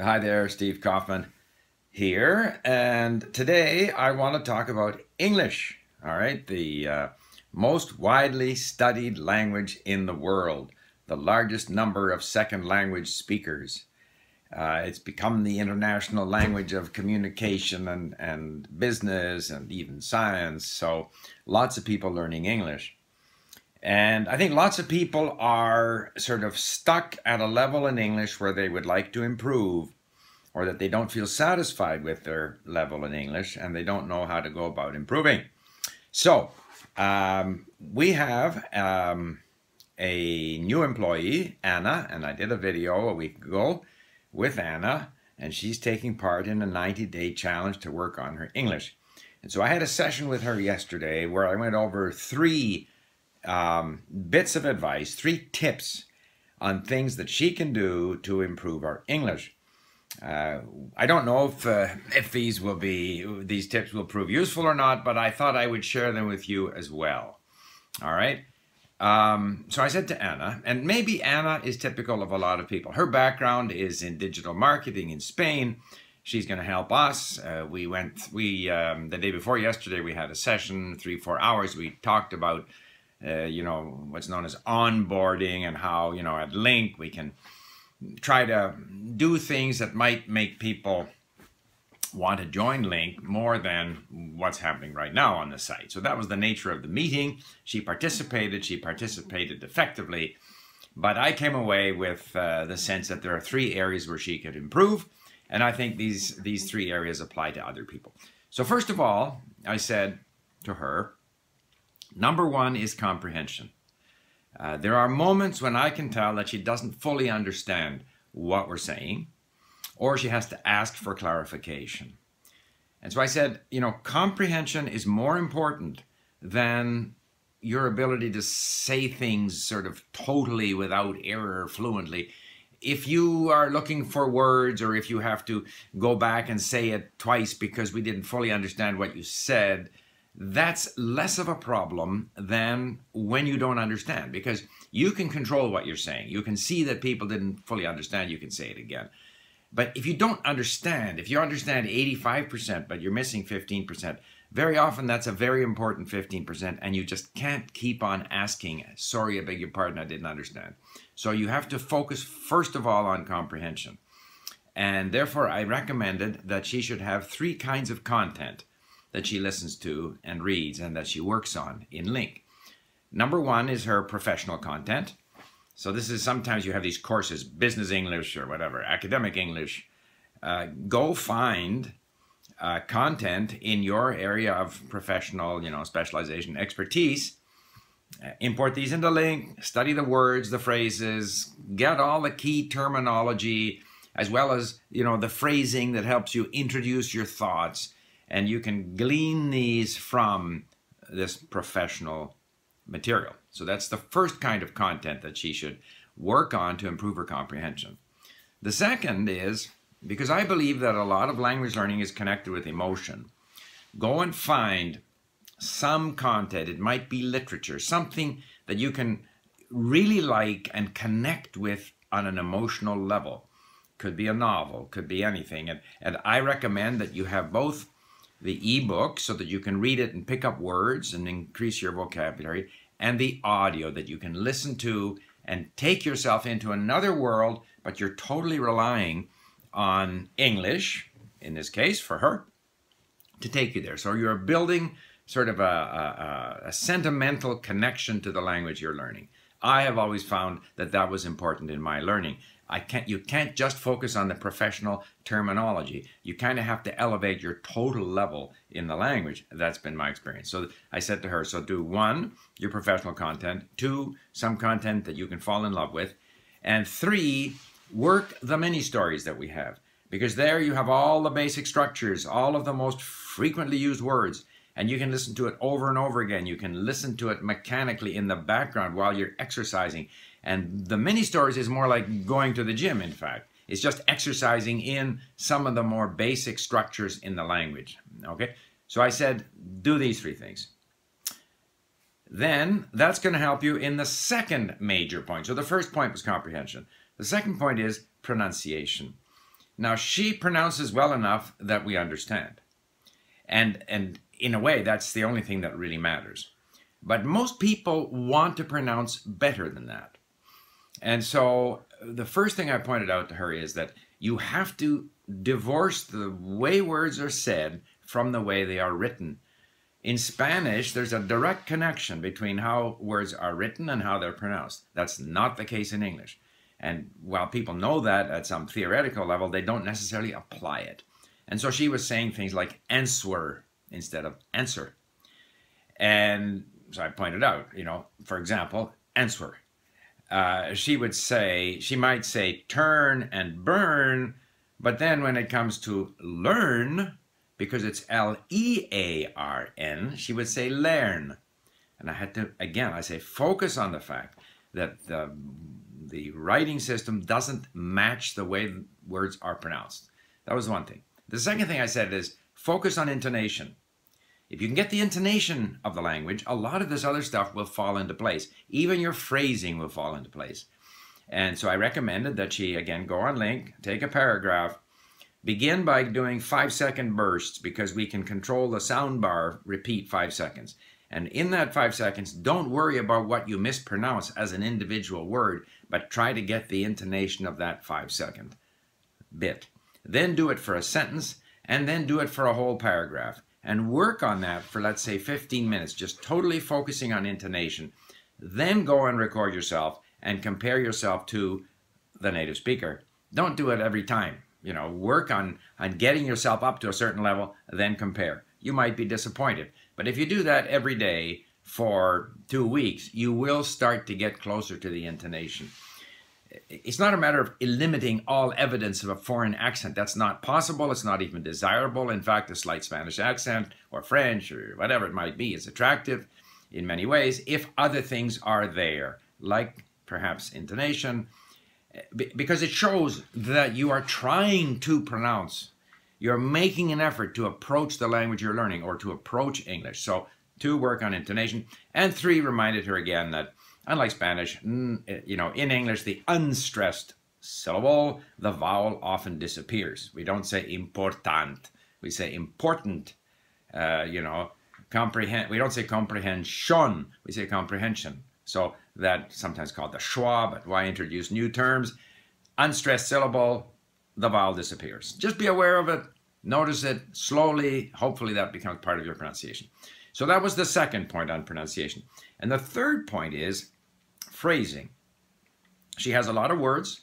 Hi there, Steve Kaufmann here. And today I want to talk about English. All right, the uh, most widely studied language in the world, the largest number of second language speakers. Uh, it's become the international language of communication and, and business and even science. So lots of people learning English. And I think lots of people are sort of stuck at a level in English where they would like to improve or that they don't feel satisfied with their level in English and they don't know how to go about improving. So um, we have um, a new employee, Anna, and I did a video a week ago with Anna, and she's taking part in a 90-day challenge to work on her English. And so I had a session with her yesterday where I went over three um, bits of advice, three tips on things that she can do to improve our English. Uh, I don't know if uh, if these will be these tips will prove useful or not, but I thought I would share them with you as well. All right. Um, so I said to Anna, and maybe Anna is typical of a lot of people. Her background is in digital marketing in Spain. She's going to help us. Uh, we went we um, the day before yesterday we had a session, three four hours. We talked about uh, you know what's known as onboarding and how you know at LingQ we can try to do things that might make people want to join LingQ more than what's happening right now on the site. So that was the nature of the meeting. She participated, she participated effectively, but I came away with uh, the sense that there are three areas where she could improve, and I think these, these three areas apply to other people. So first of all, I said to her, number one is comprehension. Uh, there are moments when I can tell that she doesn't fully understand what we're saying, or she has to ask for clarification. And so I said, you know, comprehension is more important than your ability to say things sort of totally without error fluently. If you are looking for words or if you have to go back and say it twice because we didn't fully understand what you said, that's less of a problem than when you don't understand because you can control what you're saying. You can see that people didn't fully understand, you can say it again. But if you don't understand, if you understand 85%, but you're missing 15%, very often that's a very important 15%, and you just can't keep on asking, sorry, I beg your pardon, I didn't understand. So you have to focus first of all on comprehension. And therefore, I recommended that she should have three kinds of content that she listens to and reads and that she works on in LingQ. Number one is her professional content. So this is sometimes you have these courses, business English or whatever, academic English. Uh, go find uh, content in your area of professional, you know, specialization, expertise. Uh, import these into LingQ, study the words, the phrases, get all the key terminology, as well as, you know, the phrasing that helps you introduce your thoughts and you can glean these from this professional material. So that's the first kind of content that she should work on to improve her comprehension. The second is, because I believe that a lot of language learning is connected with emotion, go and find some content, it might be literature, something that you can really like and connect with on an emotional level. Could be a novel, could be anything. And, and I recommend that you have both the ebook so that you can read it and pick up words and increase your vocabulary, and the audio that you can listen to and take yourself into another world, but you're totally relying on English, in this case for her, to take you there. So you're building sort of a, a, a sentimental connection to the language you're learning. I have always found that that was important in my learning. I can't, you can't just focus on the professional terminology. You kind of have to elevate your total level in the language. That's been my experience. So I said to her, so do one, your professional content, two, some content that you can fall in love with, and three, work the mini stories that we have. Because there you have all the basic structures, all of the most frequently used words, and you can listen to it over and over again. You can listen to it mechanically in the background while you're exercising. And the mini stories is more like going to the gym, in fact. It's just exercising in some of the more basic structures in the language. Okay? So I said, do these three things. Then that's going to help you in the second major point. So the first point was comprehension. The second point is pronunciation. Now, she pronounces well enough that we understand. And, and in a way, that's the only thing that really matters. But most people want to pronounce better than that. And so uh, the first thing I pointed out to her is that you have to divorce the way words are said from the way they are written. In Spanish, there's a direct connection between how words are written and how they're pronounced. That's not the case in English. And while people know that at some theoretical level, they don't necessarily apply it. And so she was saying things like answer instead of answer. And so I pointed out, you know, for example, answer. Uh, she would say, she might say turn and burn, but then when it comes to learn, because it's L E A R N, she would say learn. And I had to, again, I say focus on the fact that the, the writing system doesn't match the way words are pronounced. That was one thing. The second thing I said is focus on intonation. If you can get the intonation of the language, a lot of this other stuff will fall into place. Even your phrasing will fall into place. And so I recommended that she, again, go on LingQ, take a paragraph, begin by doing five second bursts because we can control the sound bar repeat five seconds. And in that five seconds, don't worry about what you mispronounce as an individual word, but try to get the intonation of that five second bit. Then do it for a sentence, and then do it for a whole paragraph and work on that for, let's say, 15 minutes, just totally focusing on intonation. Then go and record yourself and compare yourself to the native speaker. Don't do it every time. You know, work on, on getting yourself up to a certain level, then compare. You might be disappointed. But if you do that every day for two weeks, you will start to get closer to the intonation it's not a matter of eliminating all evidence of a foreign accent. That's not possible. It's not even desirable. In fact, a slight Spanish accent or French or whatever it might be is attractive in many ways if other things are there, like perhaps intonation, because it shows that you are trying to pronounce. You're making an effort to approach the language you're learning or to approach English. So, two, work on intonation. And three, reminded her again that Unlike Spanish, eh, you know, in English, the unstressed syllable, the vowel often disappears. We don't say important. We say important. Uh, you know, comprehend. We don't say comprehension. We say comprehension. So that sometimes called the schwa, but why introduce new terms? Unstressed syllable, the vowel disappears. Just be aware of it. Notice it slowly. Hopefully that becomes part of your pronunciation. So that was the second point on pronunciation. And the third point is phrasing. She has a lot of words.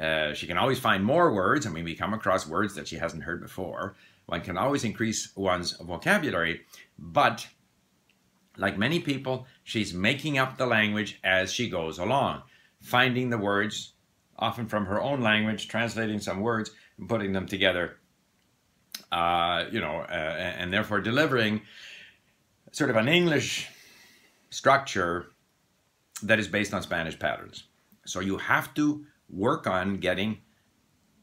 Uh, she can always find more words. I mean, we come across words that she hasn't heard before. One can always increase one's vocabulary, but like many people, she's making up the language as she goes along, finding the words, often from her own language, translating some words, and putting them together, uh, you know, uh, and therefore delivering sort of an English structure that is based on Spanish patterns. So you have to work on getting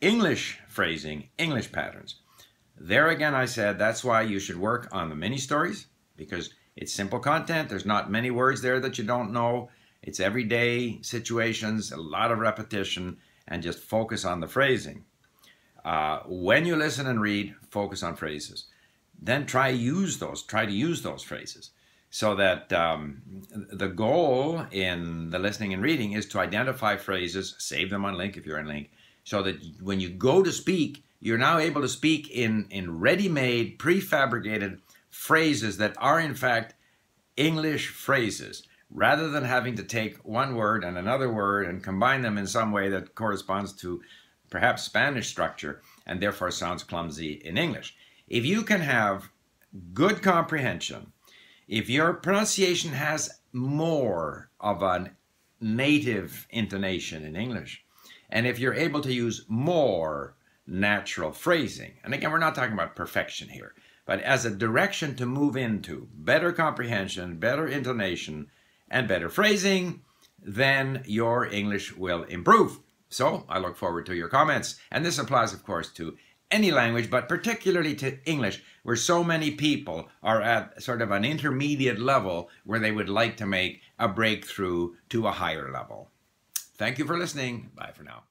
English phrasing, English patterns. There again, I said that's why you should work on the mini stories because it's simple content. There's not many words there that you don't know. It's everyday situations, a lot of repetition, and just focus on the phrasing. Uh, when you listen and read, focus on phrases. Then try use those. Try to use those phrases so that um, the goal in the listening and reading is to identify phrases, save them on LingQ if you're in LingQ, so that when you go to speak, you're now able to speak in, in ready-made, prefabricated phrases that are in fact English phrases, rather than having to take one word and another word and combine them in some way that corresponds to perhaps Spanish structure and therefore sounds clumsy in English. If you can have good comprehension if your pronunciation has more of a native intonation in English, and if you're able to use more natural phrasing, and again, we're not talking about perfection here, but as a direction to move into better comprehension, better intonation, and better phrasing, then your English will improve. So I look forward to your comments. And this applies, of course, to any language, but particularly to English, where so many people are at sort of an intermediate level where they would like to make a breakthrough to a higher level. Thank you for listening. Bye for now.